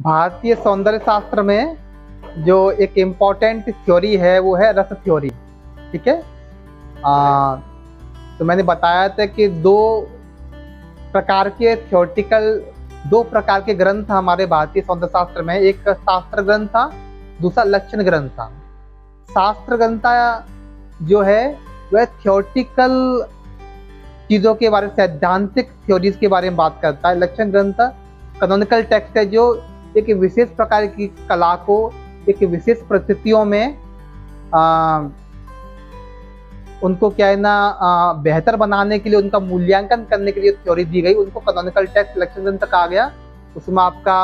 भारतीय सौंदर्य शास्त्र में जो एक इंपॉर्टेंट थ्योरी है, वो है रस थ्योरी ठीक है? तो मैंने बताया था कि दो प्रकार के थ्योरेटिकल दो प्रकार के ग्रंथ हमारे भारतीय सौंदर्य शास्त्र में, एक शास्त्र ग्रंथ था, दूसरा लक्षण ग्रंथ था। शास्त्र ग्रंथ जो है, वह थ्योरेटिकल चीज़ों के बारे में, सैद्धांतिक थ्योरीज के बारे में बात करता है। लक्षण ग्रंथ कनोनिकल टेक्स्ट है जो एक विशेष प्रकार की कला को एक विशेष परिस्थितियों में आ, उनको क्या है ना बेहतर बनाने के लिए उनका मूल्यांकन करने के लिए थ्योरी दी गई। उनको कनोनिकल टेक्स्ट इलेक्शन ग्रंथ कहा गया। उसमें आपका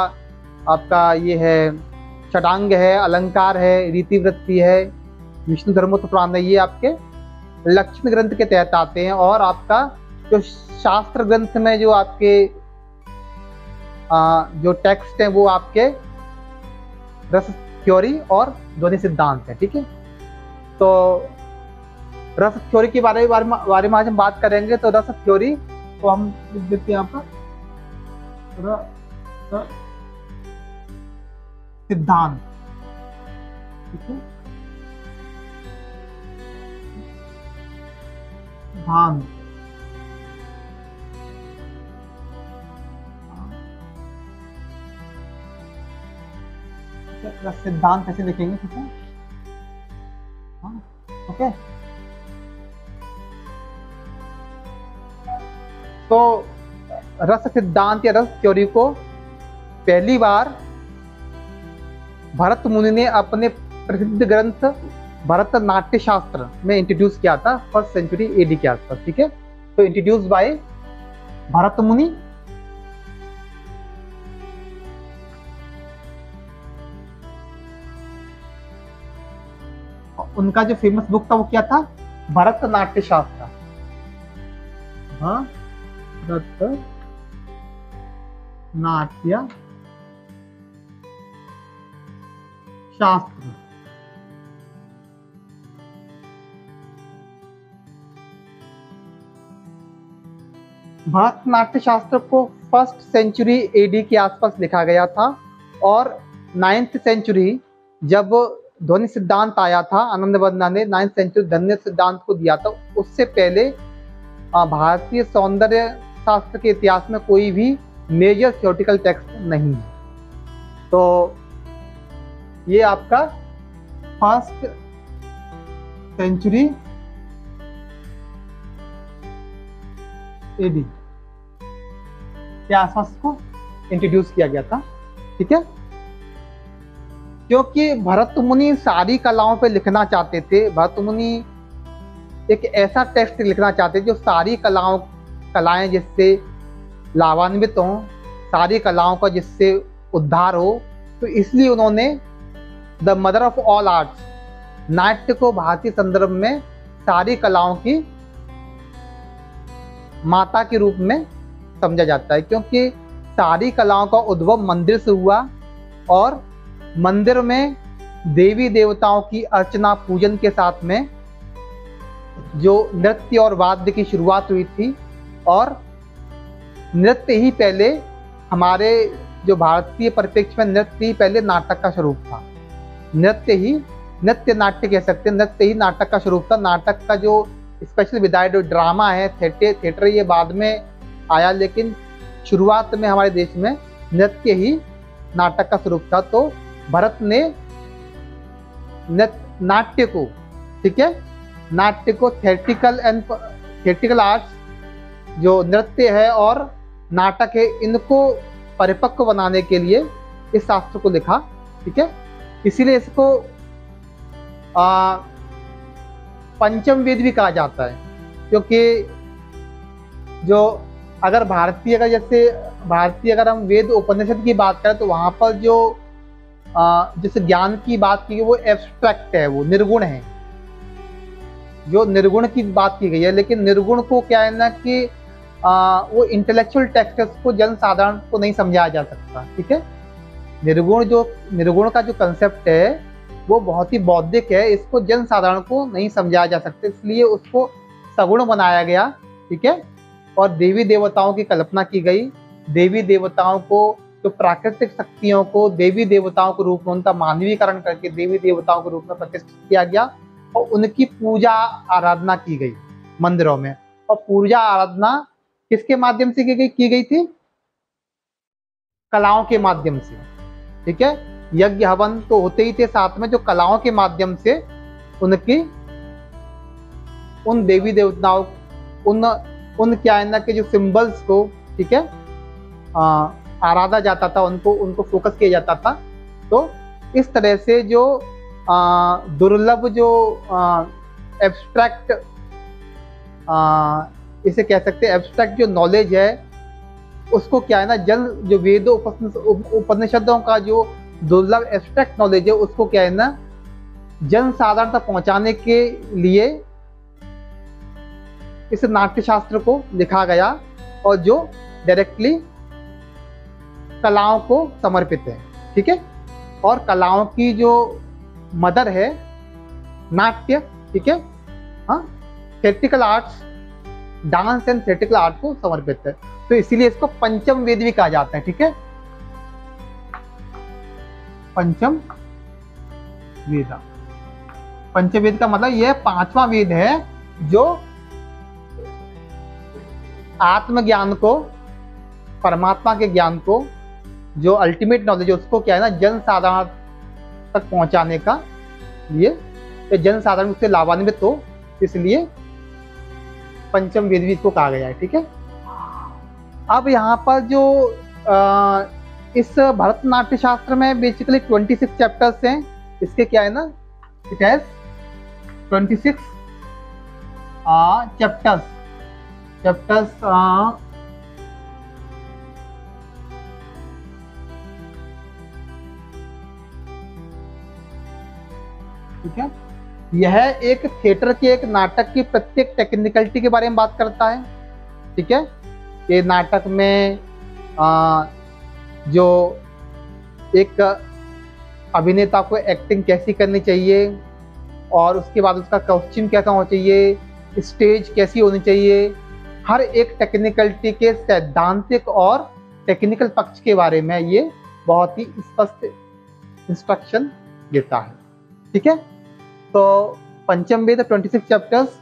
आपका ये है षडांग है अलंकार है रीति वृत्ति है विष्णु धर्मोत्थ पुराण है ये आपके लक्ष्मी ग्रंथ के तहत आते हैं। और आपका जो शास्त्र ग्रंथ में जो आपके जो टेक्स्ट है वो आपके रस थ्योरी और ध्वनि सिद्धांत है, ठीक है? तो रस थ्योरी के बारे में बारे में आज हम बात करेंगे तो रस थ्योरी तो हम लिख देते हैं यहाँ पर। सिद्धांत, ठीक है? सिद्धांत। सिद्धांत कैसे लिखेंगे ठीक है? ओके? तो रस सिद्धांत या रस थ्योरी को पहली बार भरत मुनि ने अपने प्रसिद्ध ग्रंथ भरत नाट्य शास्त्र में इंट्रोड्यूस किया था फ़र्स्ट सेंचुरी एडी के आसपास ठीक है? तो इंट्रोड्यूस बाय भरत मुनि उनका जो फ़ेमस बुक था वो क्या था? भरत नाट्य शास्त्र भरत नाट्य शास्त्र भरतनाट्य शास्त्र को फ़र्स्ट सेंचुरी एडी के आसपास लिखा गया था और नाइन्थ सेंचुरी जब ध्वनि सिद्धांत आया था, आनंद बंदा ने नाइन्थ सेंचुरी धन्य सिद्धांत को दिया था। उससे पहले भारतीय सौंदर्य शास्त्र के इतिहास में कोई भी मेजर थियोटिकल टेक्स्ट नहीं है। तो ये आपका फ़र्स्ट सेंचुरी एडी के आसपास को इंट्रोड्यूस किया गया था। ठीक है? क्योंकि भरत मुनि सारी कलाओं पे लिखना चाहते थे। भरत मुनि एक ऐसा टेक्स्ट लिखना चाहते थे जो सारी कलाओं, कलाएँ जिससे लाभान्वित हों, सारी कलाओं का जिससे उद्धार हो। तो इसलिए उन्होंने the mother of all arts, नाट्य को भारतीय संदर्भ में सारी कलाओं की माता के रूप में समझा जाता है, क्योंकि सारी कलाओं का उद्भव मंदिर से हुआ और मंदिर में देवी देवताओं की अर्चना पूजन के साथ में जो नृत्य और वाद्य की शुरुआत हुई थी और नृत्य ही पहले हमारे जो भारतीय परिप्रेक्ष्य में नृत्य ही पहले नाटक का स्वरूप था। नृत्य ही, नृत्य नाट्य कह सकते हैं। नृत्य ही नाटक का स्वरूप था। नाटक का जो स्पेशल विदाई, जो ड्रामा है थिएटर थिएटर ये बाद में आया, लेकिन शुरुआत में हमारे देश में नृत्य ही नाटक का स्वरूप था। तो भरत ने नाट्य को ठीक है? नाट्य को थेटिकल एंड थेटिकल आर्ट्स जो नृत्य है और नाटक है इनको परिपक्व बनाने के लिए इस शास्त्र को लिखा ठीक है? इसीलिए इसको आ, पंचम वेद भी कहा जाता है क्योंकि जो अगर भारतीय का जैसे भारतीय अगर हम वेद उपनिषद की बात करें तो वहाँ पर जो जैसे ज्ञान की बात की गई वो एब्स्ट्रैक्ट है वो निर्गुण है। जो निर्गुण की बात की गई है लेकिन निर्गुण को क्या है ना कि आ, वो इंटेलेक्चुअल टेक्स्ट को जन साधारण को नहीं समझाया जा सकता ठीक है? निर्गुण जो निर्गुण का जो कंसेप्ट है वो बहुत ही बौद्धिक है इसको जन साधारण को नहीं समझाया जा सकता इसलिए उसको सगुण बनाया गया ठीक है? और देवी देवताओं की कल्पना की गई देवी देवताओं को जो प्राकृतिक शक्तियों को, देवी देवताओं के रूप में, उनका मानवीकरण करके देवी देवताओं के रूप में प्रतिष्ठित किया गया और उनकी पूजा आराधना की गई मंदिरों में। और पूजा आराधना किसके माध्यम से की गई की गई थी? कलाओं के माध्यम से। ठीक है? यज्ञ हवन तो होते ही थे साथ में, जो कलाओं के माध्यम से उनकी, उन देवी देवताओं, उन उन क्या है ना के जो सिंबल्स को, ठीक है? आराधा जाता था, उनको उनको फोकस किया जाता था। तो इस तरह से जो दुर्लभ जो एब्स्ट्रैक्ट इसे कह सकते हैं एब्स्ट्रैक्ट जो नॉलेज है, उसको क्या है ना जन जो वेदों, उपनिषदों का जो दुर्लभ एब्स्ट्रैक्ट नॉलेज है, उसको क्या है ना, जन साधारण तक पहुँचाने के लिए इस नाट्यशास्त्र को लिखा गया और जो डायरेक्टली कलाओं को समर्पित है, ठीक है? और कलाओं की जो मदर है, नाट्य, ठीक है? हाँ theatrical arts dance and theatrical art को समर्पित है। तो इसीलिए इसको पंचम वेद भी कहा जाता है, ठीक है? पंचम वेद। पंचम वेद का मतलब यह पांचवा वेद है जो आत्मज्ञान को, परमात्मा के ज्ञान को जो अल्टीमेट नॉलेज है उसको क्या है ना जन साधारण तक पहुँचाने का लिए जन साधारण उससे लाभान्वित हो इसलिए पंचम वेद भी इसको कहा गया है ठीक है? अब यहाँ पर जो आ, इस भरतनाट्य शास्त्र में बेसिकली 26 चैप्टर्स हैं इसके क्या है ना इट हैज़ 26 चैप्टर्स चैप्टर्स ठीक है? यह एक थिएटर के एक नाटक की प्रत्येक टेक्निकलिटी के बारे में बात करता है ठीक है? ये नाटक में आ, जो एक अभिनेता को एक्टिंग कैसी करनी चाहिए और उसके बाद उसका कॉस्ट्यूम कैसा होना चाहिए स्टेज कैसी होनी चाहिए हर एक टेक्निकलिटी के सैद्धांतिक और टेक्निकल पक्ष के बारे में ये बहुत ही स्पष्ट इंस्ट्रक्शन देता है ठीक है? तो पंचम वेद ट्वेंटी सिक्स चैप्टर्स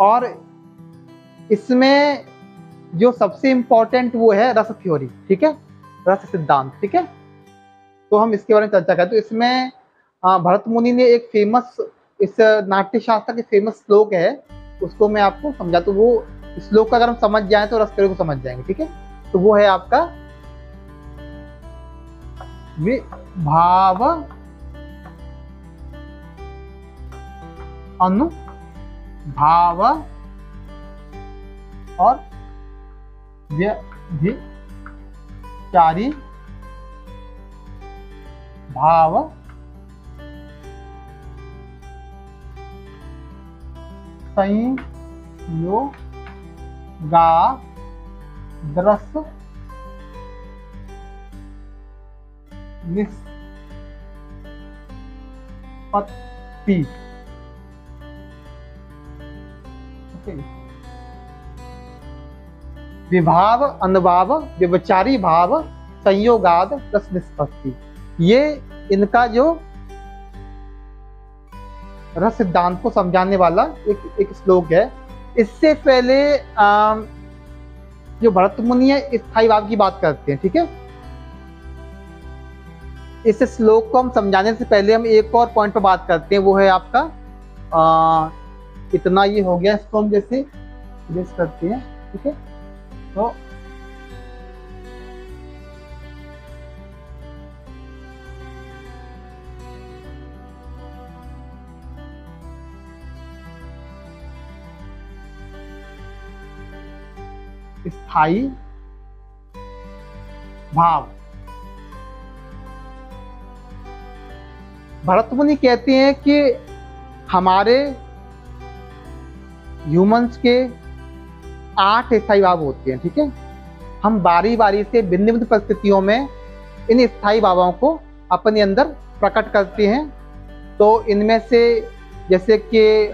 और इसमें जो सबसे इंपॉर्टेंट वो है रस थ्योरी ठीक है? रस सिद्धांत, ठीक है? तो हम इसके बारे में चर्चा करें। तो इसमें भरत मुनि ने एक फ़ेमस इस नाट्य शास्त्र के फ़ेमस श्लोक है, उसको मैं आपको समझा तो वो श्लोक का अगर हम समझ जाए तो रस थ्योरी को समझ जाएँगे, ठीक है? तो वो है आपका भाव अनु भाव और चारी भाव। संयोगा दृश्य निष्पत्ति। विभाव अनुभाव व्यवचारी भाव संयोगाद रस निष्पत्ति। ये इनका जो रस सिद्धांत को समझाने वाला एक एक श्लोक है। इससे पहले आ, जो भरत मुनि है स्थायी भाव की बात करते हैं ठीक है? इस श्लोक को हम समझाने से पहले हम एक और पॉइंट पर बात करते हैं वो है आपका आ, इतना ये हो गया इसको हम जैसे इरेज करते हैं, ठीक है? तो स्थायी भाव। भरत मुनि कहते हैं कि हमारे ह्यूमंस के आठ स्थायी भाव होते हैं, ठीक है? हम बारी बारी से भिन्न भिन्न परिस्थितियों में इन स्थायी भावों को अपने अंदर प्रकट करते हैं। तो इनमें से जैसे कि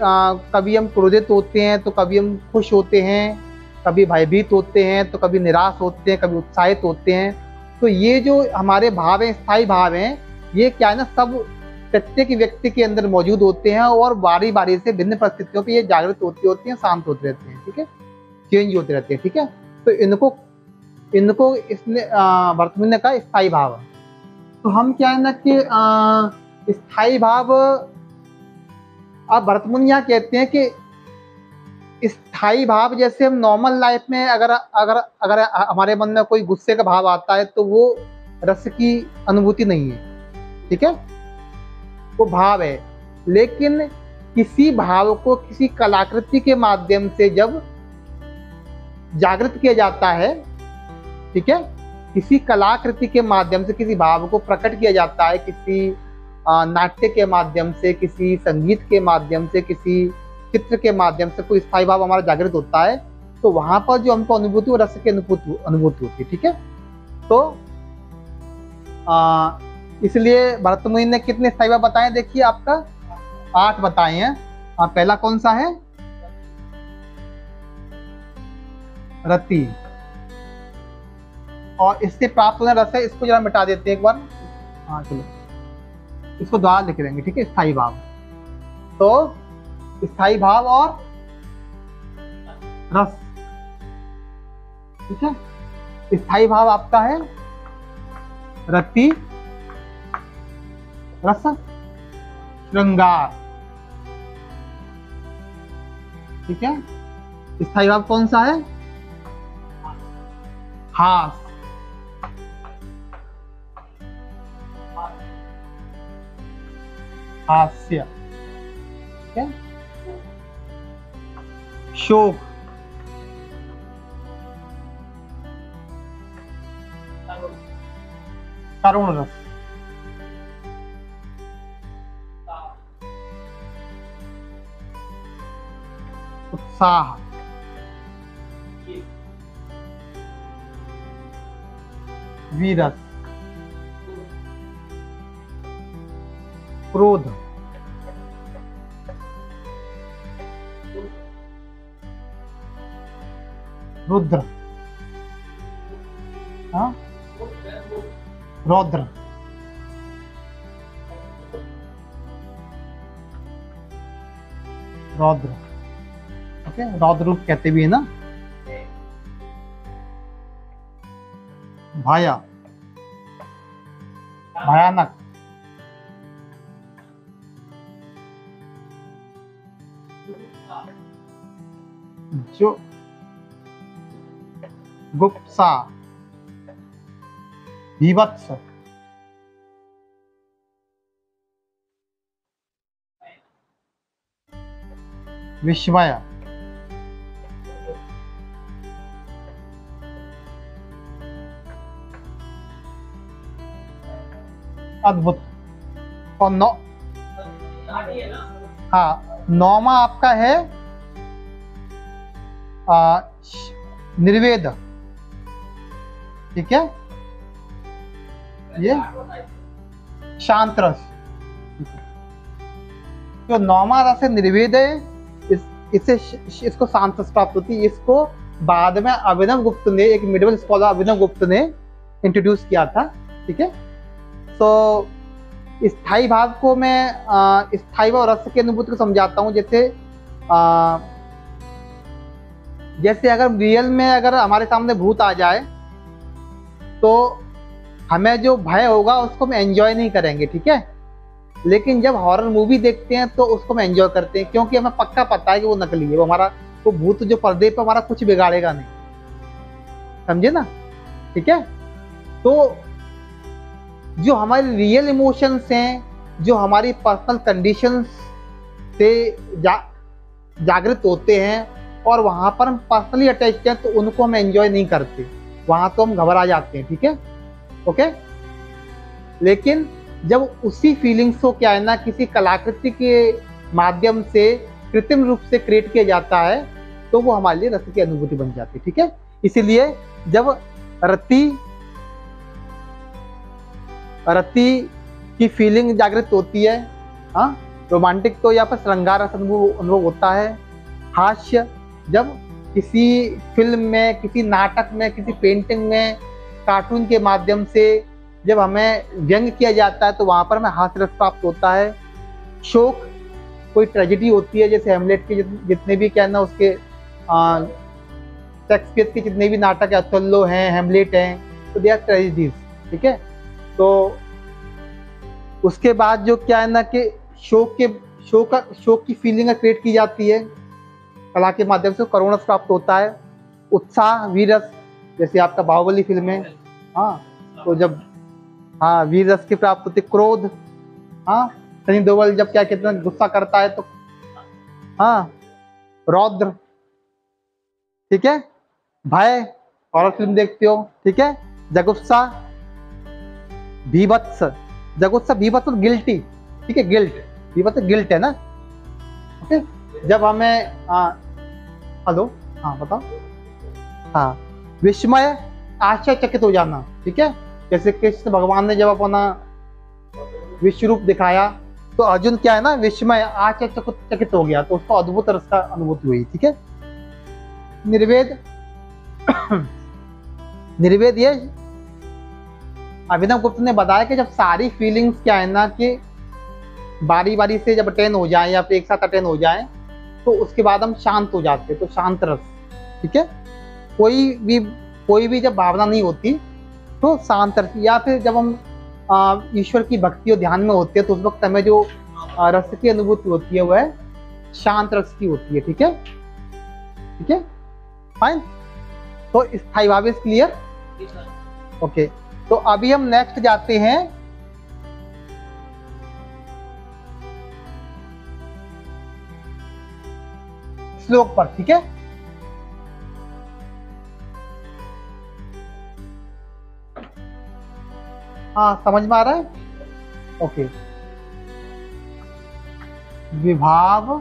कभी हम क्रोधित होते हैं तो कभी हम खुश होते हैं, कभी भयभीत होते हैं तो कभी निराश होते हैं, कभी उत्साहित होते हैं। तो ये जो हमारे भाव हैं, स्थायी भाव हैं, ये क्या है ना, सब प्रत्येक व्यक्ति के अंदर मौजूद होते हैं और बारी बारी से भिन्न परिस्थितियों पे ये जागृत होती होती हैं, शांत होते रहते हैं, ठीक है? चेंज होते रहते हैं, ठीक है? तो इनको इनको इसने वर्तमान का स्थायी भाव तो हम क्या है ना कि स्थायी भाव, अब भरतमुनिया कहते हैं कि स्थायी भाव जैसे हम नॉर्मल लाइफ में अगर अगर अगर हमारे मन में कोई गुस्से का भाव आता है तो वो रस की अनुभूति नहीं है, ठीक है? वो भाव है। लेकिन किसी भाव को किसी कलाकृति के माध्यम से जब जागृत किया जाता है ठीक है? किसी कलाकृति के माध्यम से किसी भाव को प्रकट किया जाता है किसी नाट्य के माध्यम से किसी संगीत के माध्यम से किसी चित्र के माध्यम से कोई स्थायी भाव हमारा जागृत होता है तो वहाँ पर जो हमको अनुभूति रस की अनुभूति अनुभूति होती है ठीक है? तो आ, इसलिए भरत मुनि ने कितने भाव बताए देखिए आपका आठ बताए हैं। आ, पहला कौन सा है? रति। और इससे प्राप्त होने रस है इसको जरा मिटा देते हैं एक बार। हाँ चलो। इसको द्वारा लिख देंगे ठीक है? स्थायी भाव। तो स्थायी भाव और रस। ठीक है? स्थायी भाव आपका है रति। रस श्रृंगार। ठीक है? स्थायी भाव कौन सा है? हास हास्य। ठीक है? शोक। करुण रस। उत्साह वीरस क्रोध रुद्र हाँ रौद्र रौद्र ओके रौद्र रूप कहते भी है ना। भाया। भयानक। जो गुप्सा। विवत्स विस्मय अद्भुत और नौ हाँ नौमा आपका है निर्वेद। ठीक है? ये? शांत रस तो नौमा रस निर्वेद है। इस इससे इसको शांत रस प्राप्त होती है। इसको बाद में अभिनव गुप्त ने, एक मिडल स्कॉलर अभिनव गुप्त ने इंट्रोड्यूस किया था। ठीक है? तो स्थायी भाव को मैं स्थायी भाव रस की अनुभूति को समझाता हूँ। जैसे आ, जैसे अगर रियल में अगर हमारे सामने भूत आ जाए तो हमें जो भय होगा उसको हम एंजॉय नहीं करेंगे ठीक है? लेकिन जब हॉरर मूवी देखते हैं तो उसको हम एंजॉय करते हैं क्योंकि हमें पक्का पता है कि वो नकली है वो हमारा वो भूत जो पर्दे पर हमारा कुछ बिगाड़ेगा नहीं। समझे ना? ठीक है? तो जो हमारे रियल इमोशंस हैं जो हमारी पर्सनल कंडीशंस से जा, जागृत होते हैं और वहाँ पर हम पर्सनली अटैच हैं तो उनको हम एंजॉय नहीं करते। वहाँ तो हम घबरा जाते हैं ठीक है? ओके लेकिन जब उसी फीलिंग्स को क्या है ना किसी कलाकृति के माध्यम से कृत्रिम रूप से क्रिएट किया जाता है तो वो हमारे लिए रस की अनुभूति बन जाती है ठीक है? इसीलिए जब रति रति की फीलिंग जागृत होती है हाँ? रोमांटिक तो या फिर श्रृंगार अनुभव होता है। हास्य, जब किसी फ़िल्म में, किसी नाटक में, किसी पेंटिंग में कार्टून के माध्यम से जब हमें व्यंग किया जाता है तो वहाँ पर हमें हास्य रस प्राप्त होता है। शोक, कोई ट्रेजिडी होती है, जैसे हेमलेट के जितने भी क्या ना, उसके शेक्सपियर के जितने भी नाटक अथल्लो हैं हेमलेट हैं तो दे आर ट्रेजिडीज ठीक है? तो उसके बाद जो क्या है ना कि शोक के शोक का शोक की फीलिंग क्रिएट की जाती है। कला के माध्यम से करुणस प्राप्त होता है, उत्साह वीरस जैसे आपका बाहुबली फ़िल्म है। हाँ तो जब हाँ वीरस की प्राप्त होती क्रोध हाँ सनी देओल जब क्या कहते हैं, गुस्सा करता है तो हाँ रौद्र, ठीक है? भय और फ़िल्म देखते हो, ठीक है? जगुस्सा भीभत्स जगुस्सा भीभत्स गिल्टी। ठीक है, गिल्ट। भीभत्स गिल्ट है ना? ओके? जब हमें हेलो? हाँ बताओ। हाँ। विस्मय, आश्चर्यचकित हो जाना। ठीक है? जैसे कृष्ण भगवान ने जब अपना विश्व रूप दिखाया तो अर्जुन क्या है ना, विस्मय, आश्चर्यचकित हो गया तो उसको अद्भुत रस का अनुभूति हुई। ठीक है? निर्वेद निर्वेद ये अभिनव गुप्त ने बताया कि जब सारी फीलिंग्स क्या है ना कि बारी बारी से जब अटेन हो जाए या फिर एक साथ अटेन हो जाए तो उसके बाद हम शांत हो जाते हैं तो शांत रस ठीक है? कोई भी कोई भी जब भावना नहीं होती तो शांत रस या फिर जब हम ईश्वर की भक्ति और ध्यान में होते हैं तो उस वक्त हमें जो रस की अनुभूति होती है वह शांत रस की होती है ठीक है? ठीक है? फाइन तो स्थायी भाव इज़ क्लियर ओके तो अभी हम नेक्स्ट जाते हैं। श्लोक पर, ठीक है? हाँ समझ में आ रहा है? ओके विभाव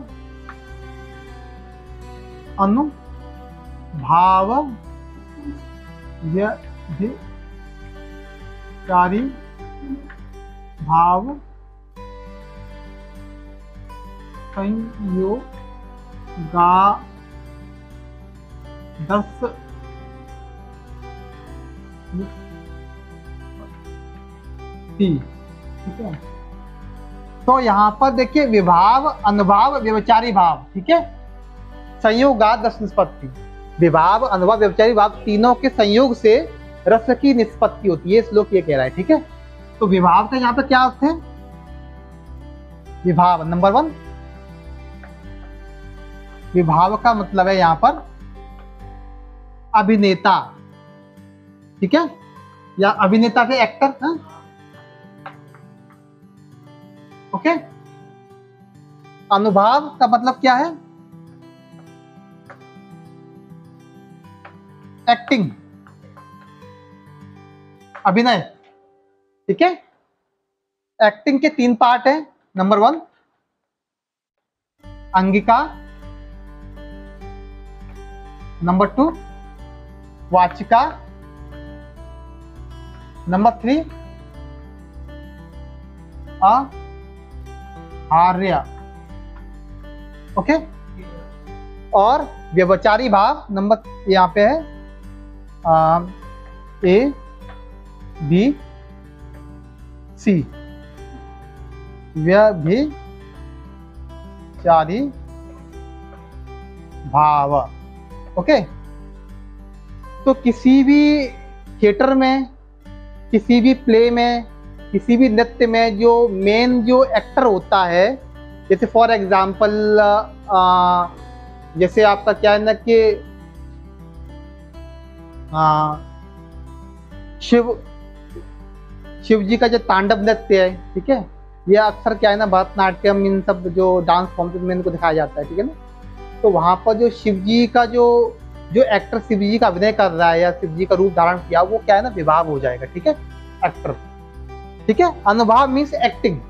अनु भाव व्यधिकारी भाव, संयोगा दस ठीक है? तो यहाँ पर देखिए विभाव, अनुभाव, व्यवचारी भाव, ठीक है? संयोगा दस, निष्पत्ति। विभाव, अनुभव, व्यवचारी भाव तीनों के संयोग से रस की निष्पत्ति होती है श्लोक ये कह रहा है, ठीक है? तो विभाव का यहाँ पर क्या अर्थ है? विभाव नंबर वन विभाव का मतलब है यहाँ पर अभिनेता, ठीक है? या अभिनेता के एक्टर है? ओके अनुभाव का मतलब क्या है? एक्टिंग अभिनय। ठीक है? एक्टिंग के तीन पार्ट है। नंबर वन अंगिका। नंबर टू वाचिका। नंबर थ्री आर्य। ओके और व्यवचारी भाव नंबर यहाँ पे है। आ, ए बी सी चारी भाव। ओके तो किसी भी थिएटर में, किसी भी प्ले में, किसी भी नृत्य में जो मेन जो एक्टर होता है, जैसे फॉर एग्ज़ाम्पल जैसे आपका क्या है ना कि शिव शिव जी का जो तांडव नृत्य है, ठीक है? यह अक्सर क्या है ना, भरतनाट्यम, इन सब जो डांस फॉर्म में इनको दिखाया जाता है, ठीक है ना? तो वहाँ पर जो शिव जी का जो जो एक्टर शिव जी का अभिनय कर रहा है या शिव जी का रूप धारण किया, वो क्या है ना विभाग हो जाएगा, ठीक है? एक्टर ठीक है? अनुभव मीन्स एक्टिंग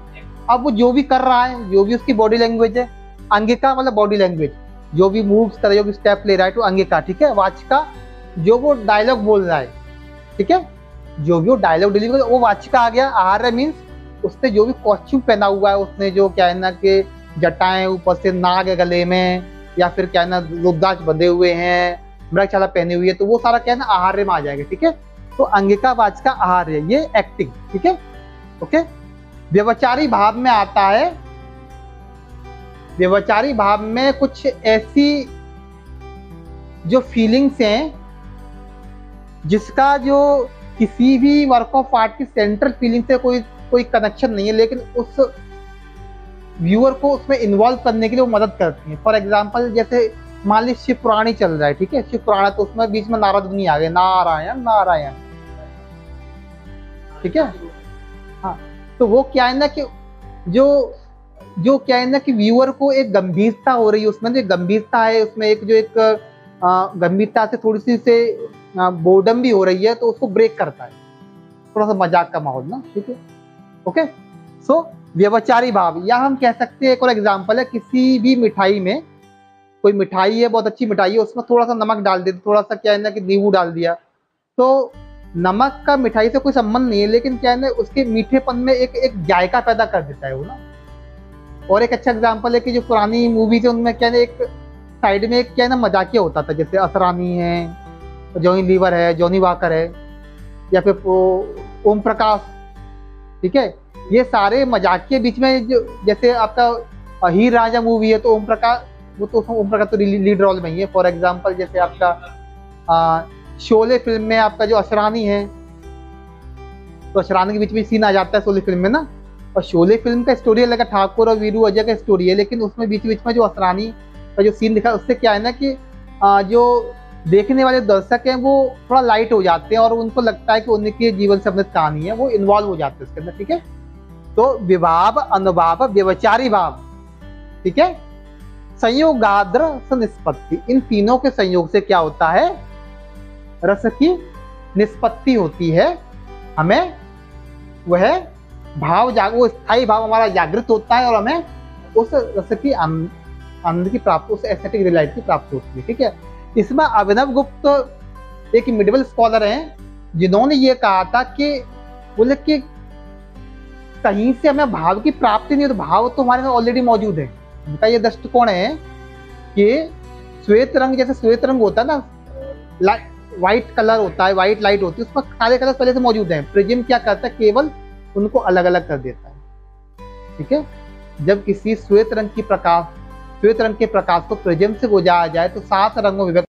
अब वो जो भी कर रहा है, जो भी उसकी बॉडी लैंग्वेज है, अंगिका मतलब बॉडी लैंग्वेज जो भी मूव्स कर रहा है, जो भी स्टेप ले रहा है तो अंगिका, ठीक है? वाचिका, जो वो डायलॉग बोल रहा है, ठीक है? जो भी वो डायलॉग डिलीवर वो वाचिका आ गया आहार मीन्स उसने जो भी कॉस्ट्यूम पहना हुआ है, उसने जो क्या है ना कि जटाएँ ऊपर से नाग गले में, या फिर क्या है ना रुद्राक्ष बंधे हुए हैं, मृगशाला पहने हुई है तो वो सारा क्या है ना आहार्य में आ जाएगा, ठीक है? तो अंगिकावाच का आहार्य, ये एक्टिंग ठीक है? ओके व्यवचारी भाव में आता है, व्यवचारी भाव में कुछ ऐसी जो फीलिंग्स हैं, जिसका जो किसी भी वर्क ऑफ़ आर्ट की सेंट्रल फीलिंग से कोई कोई कनेक्शन नहीं है, लेकिन उस व्यूअर को उसमें इन्वॉल्व करने के लिए वो मदद करती है। फॉर एग्ज़ाम्पल जैसे मान ली शिव पुराणी चल रहा है, ठीक है? शिव पुराण तो उसमें बीच में नारद मुनि आ गए। नारायण नारायण। ठीक है? हाँ। तो वो क्या है ना कि जो जो क्या है ना कि व्यूअर को एक गंभीरता हो रही है, उसमें जो गंभीरता है, उसमें एक जो एक गंभीरता से थोड़ी सी से बोर्डम भी हो रही है तो उसको ब्रेक करता है। थोड़ा सा मज़ाक का माहौल ना, ठीक है? ओके सो व्यवचारी भाव, या हम कह सकते हैं एक और एग्ज़ाम्पल है, किसी भी मिठाई में, कोई मिठाई है, बहुत अच्छी मिठाई है, उसमें थोड़ा सा नमक डाल दे थोड़ा सा क्या है ना कि नींबू डाल दिया। तो नमक का मिठाई से कोई संबंध नहीं है, लेकिन क्या है ना, उसके मीठेपन में एक एक जायका पैदा कर देता है वो ना। और एक अच्छा एग्ज़ाम्पल है कि जो पुरानी मूवीज़ है उनमें क्या है एक साइड में एक क्या है ना, मजाकिया होता था, जैसे असरानी है जॉनी लीवर है जॉनी वाकर है या फिर ओम प्रकाश ठीक है? ये सारे मज़ाक के बीच में जो जैसे आपका हीर राजा मूवी है तो ओम प्रकाश वो तो ओम प्रकाश तो लीड रोल में ही है। फॉर एग्ज़ाम्पल जैसे आपका आ, शोले फ़िल्म में आपका जो अशरानी है तो अशरानी के बीच में सीन आ जाता है शोले फ़िल्म में ना? और शोले फ़िल्म का स्टोरी अलग है ठाकुर और वीरू अजय का स्टोरी है लेकिन उसमें बीच बीच में जो असरानी का जो सीन दिखा उससे क्या है ना कि आ, जो देखने वाले दर्शक हैं, वो थोड़ा लाइट हो जाते हैं और उनको लगता है कि उनके जीवन से अपनी कहानी है वो इन्वॉल्व हो जाते हैं उसके अंदर, ठीक है? तो विभाव, अनुभाव, व्यवचारी भाव, ठीक है? संयोगाद्र निष्पत्ति इन तीनों के संयोग से क्या होता है? रस की निष्पत्ति होती है। हमें वह भाव जाग, वो स्थायी भाव हमारा जागृत होता है और हमें उस रस की आनंद की प्राप्त, उस एस्थेटिक रिलाइट की प्राप्त होती है, ठीक है? इसमें अभिनव गुप्त एक मिडल स्कॉलर हैं, जिन्होंने ये कहा था कि बोले कि कहीं से हमें भाव की प्राप्ति नहीं हो तो भाव तो हमारे ऑलरेडी मौजूद है। उनका ये दृष्टिकोण है कि श्वेत रंग, जैसे श्वेत रंग होता है ना लाइट व्हाइट कलर होता है व्हाइट लाइट होती है, उसमें सारे कलर पहले से मौजूद है। प्रिज्म क्या करता है? केवल उनको अलग अलग कर देता है। ठीक है? जब किसी श्वेत रंग की प्रकाश श्वेत रंग के प्रकाश को प्रिज्म से गुजारा जाए तो सात रंगों